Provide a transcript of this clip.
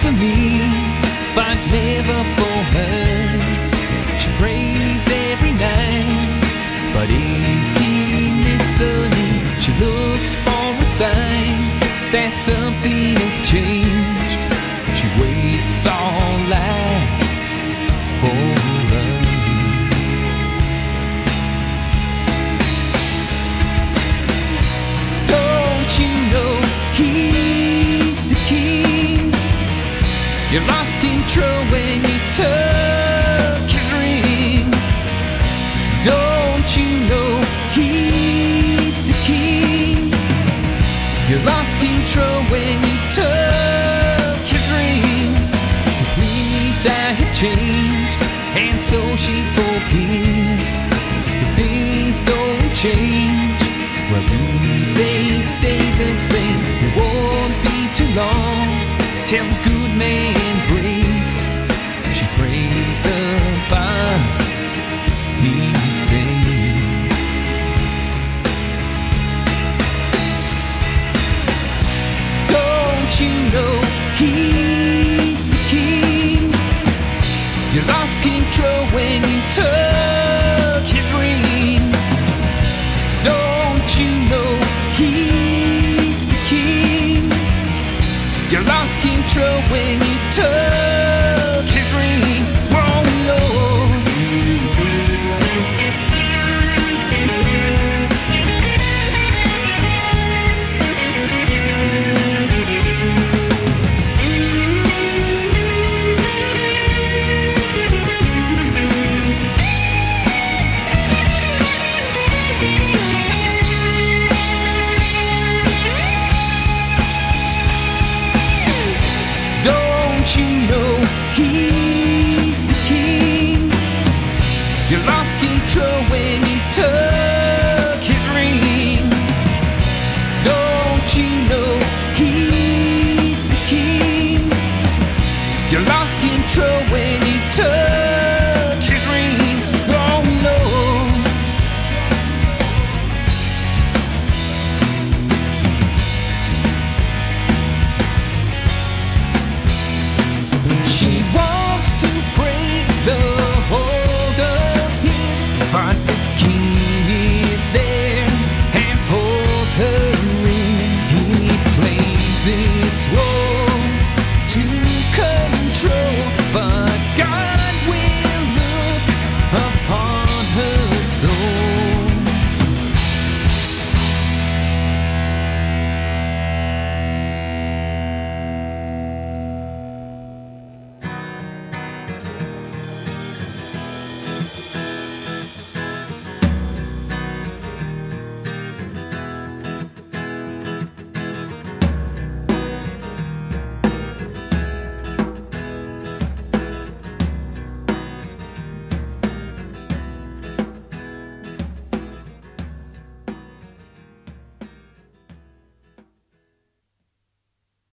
for me, but never for her. She prays every night, but is he listening? She looks for a sign that something has changed. You lost control when you took his ring. Don't you know he's the king? You lost control when you took his ring. Please, I have changed, and so she forgives. The things don't change. Well, when you know he's the king? You're lost control when he took Don't you know he's the king? You lost control when you took